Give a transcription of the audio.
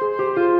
Música